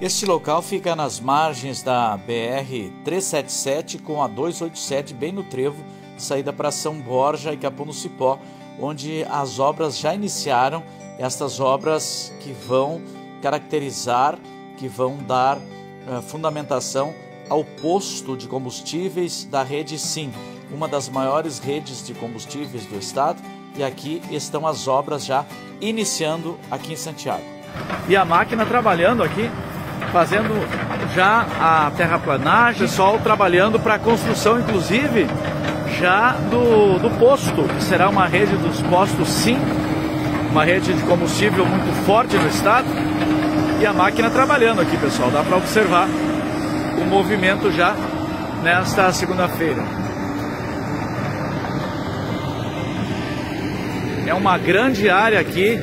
Este local fica nas margens da BR 377 com a 287, bem no trevo, saída para São Borja e Capão do Cipó, onde as obras já iniciaram, estas obras que vão caracterizar, que vão dar uh, fundamentação ao posto de combustíveis da rede Sim, uma das maiores redes de combustíveis do estado, e aqui estão as obras já iniciando aqui em Santiago. E a máquina trabalhando aqui fazendo já a terraplanagem, pessoal trabalhando para a construção, inclusive, já do, do posto, que será uma rede dos postos sim, uma rede de combustível muito forte no estado. E a máquina trabalhando aqui, pessoal, dá para observar o movimento já nesta segunda-feira. É uma grande área aqui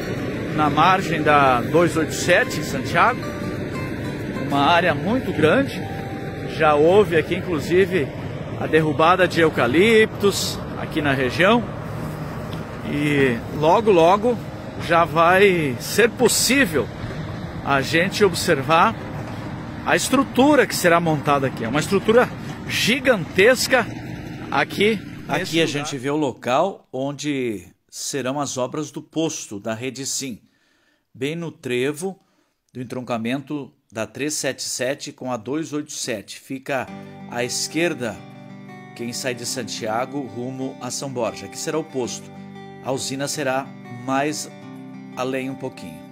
na margem da 287 em Santiago uma área muito grande. Já houve aqui, inclusive, a derrubada de eucaliptos aqui na região. E logo, logo já vai ser possível a gente observar a estrutura que será montada aqui. É uma estrutura gigantesca aqui. Aqui a lugar. gente vê o local onde serão as obras do posto da Rede Sim, bem no trevo do entroncamento da 377 com a 287. Fica à esquerda quem sai de Santiago rumo a São Borja, que será o posto. A usina será mais além um pouquinho.